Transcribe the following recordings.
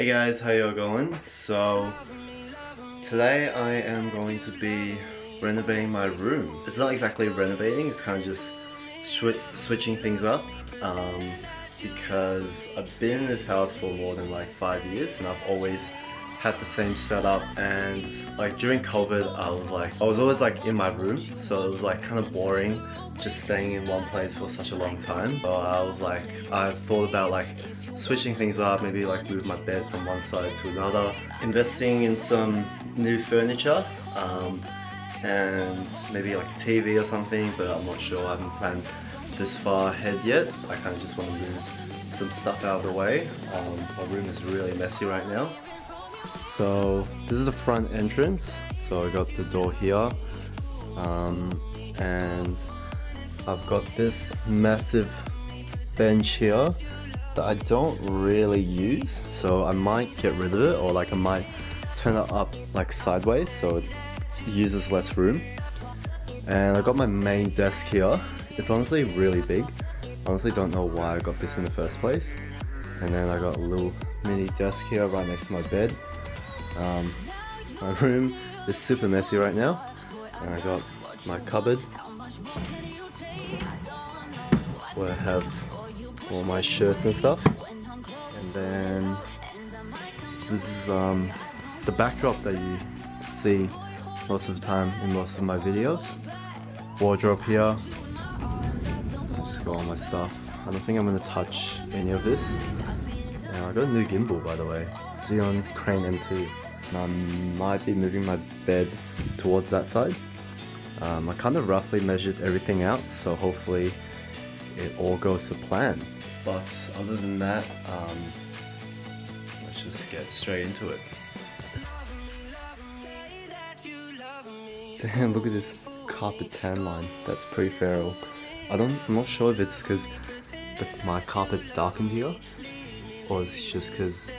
Hey guys, how y'all going? So, today I am going to be renovating my room. It's not exactly renovating, it's kind of just sw switching things up. Um, because I've been in this house for more than like five years and I've always had the same setup and like during COVID I was like I was always like in my room so it was like kind of boring just staying in one place for such a long time. So I was like I thought about like switching things up maybe like move my bed from one side to another investing in some new furniture um, and maybe like a TV or something but I'm not sure I haven't planned this far ahead yet. I kind of just want to move some stuff out of the way. Um, my room is really messy right now so this is the front entrance. So I got the door here. Um, and I've got this massive bench here that I don't really use. So I might get rid of it or like I might turn it up like sideways so it uses less room. And I got my main desk here. It's honestly really big. Honestly don't know why I got this in the first place. And then I got a little mini desk here right next to my bed. Um, my room is super messy right now. And I got my cupboard where I have all my shirts and stuff. And then this is um, the backdrop that you see most of the time in most of my videos. Wardrobe here. Just got all my stuff. I don't think I'm gonna touch any of this. And I got a new gimbal by the way. Zhiyun Crane M2. And I might be moving my bed towards that side. Um, I kind of roughly measured everything out, so hopefully it all goes to plan. But other than that, um, let's just get straight into it. Damn, look at this carpet tan line. That's pretty feral. I don't, I'm not sure if it's because my carpet darkened here, or it's just because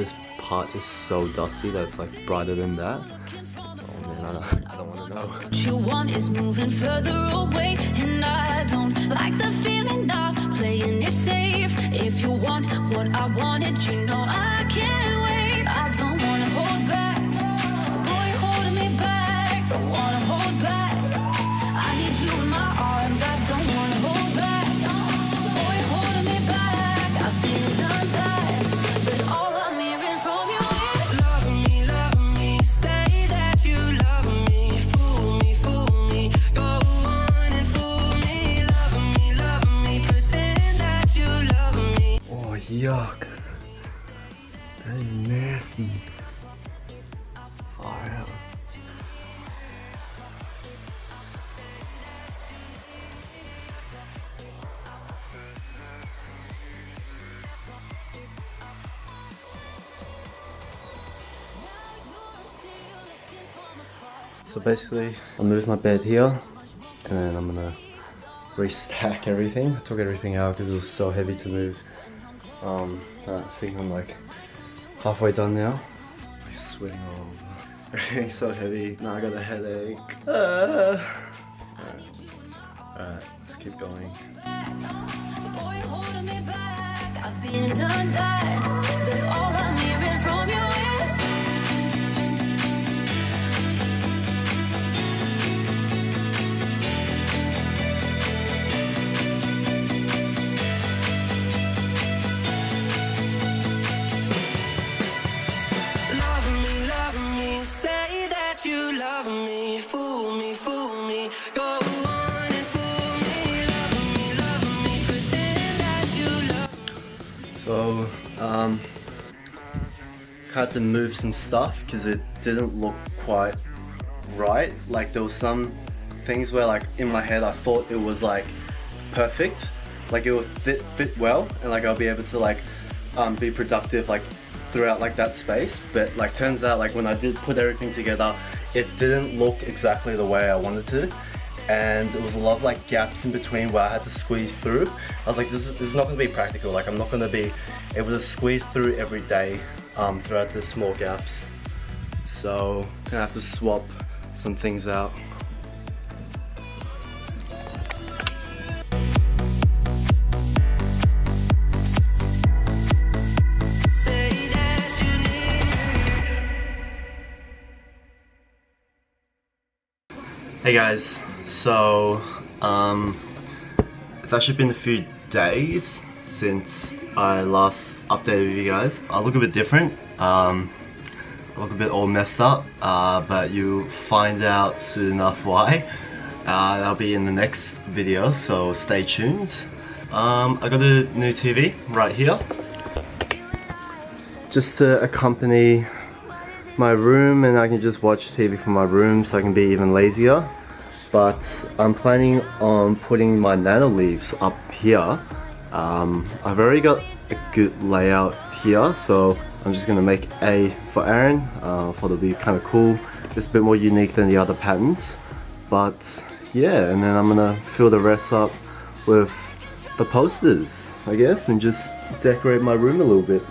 this part is so dusty that it's like brighter than that. Oh man, I don't, I don't want to know. What you want is moving further away, and I don't like the feeling of playing it safe. If you want what I wanted, you know I can't nasty. Far out. So basically, I'll move my bed here, and then I'm gonna restack everything. I took everything out because it was so heavy to move. Um, I think I'm like halfway done now. I'm sweating all over. Everything's so heavy. Now I got a headache. Uh, Alright, Alright, let's keep going. So, um, had to move some stuff because it didn't look quite right. Like there was some things where like in my head I thought it was like perfect, like it would fit fit well, and like I'll be able to like um, be productive like throughout like that space. But like turns out like when I did put everything together, it didn't look exactly the way I wanted to and there was a lot of like gaps in between where I had to squeeze through. I was like, this is, this is not gonna be practical. Like I'm not gonna be able to squeeze through every day um, throughout the small gaps. So I have to swap some things out. Hey guys, so um, it's actually been a few days since I last updated you guys. I look a bit different, um, I look a bit all messed up, uh, but you'll find out soon enough why. Uh, that'll be in the next video, so stay tuned. Um, I got a new TV right here, just to accompany my room and I can just watch TV from my room so I can be even lazier but I'm planning on putting my nano leaves up here. Um, I've already got a good layout here so I'm just gonna make A for Aaron. Uh, to be kind of cool just a bit more unique than the other patterns. But yeah and then I'm gonna fill the rest up with the posters I guess and just decorate my room a little bit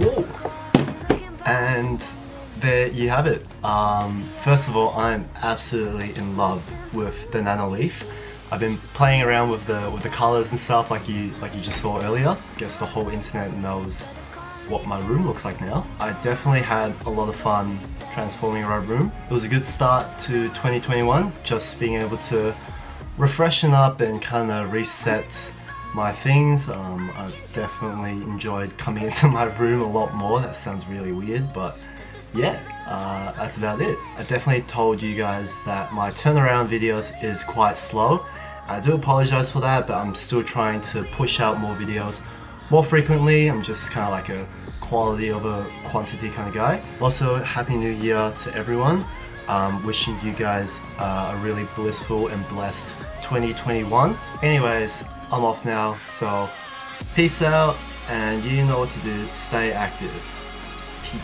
Whoa! And there you have it. Um, first of all, I'm absolutely in love with the Nanoleaf. I've been playing around with the with the colors and stuff like you like you just saw earlier. Guess the whole internet knows what my room looks like now. I definitely had a lot of fun transforming our room. It was a good start to 2021, just being able to refreshen up and kind of reset my things. Um, I've definitely enjoyed coming into my room a lot more. That sounds really weird, but yeah, uh, that's about it. I definitely told you guys that my turnaround videos is quite slow. I do apologize for that, but I'm still trying to push out more videos more frequently. I'm just kind of like a quality over quantity kind of guy. Also, Happy New Year to everyone. Um, wishing you guys uh, a really blissful and blessed 2021. Anyways, I'm off now, so peace out, and you know what to do. Stay active. Peace.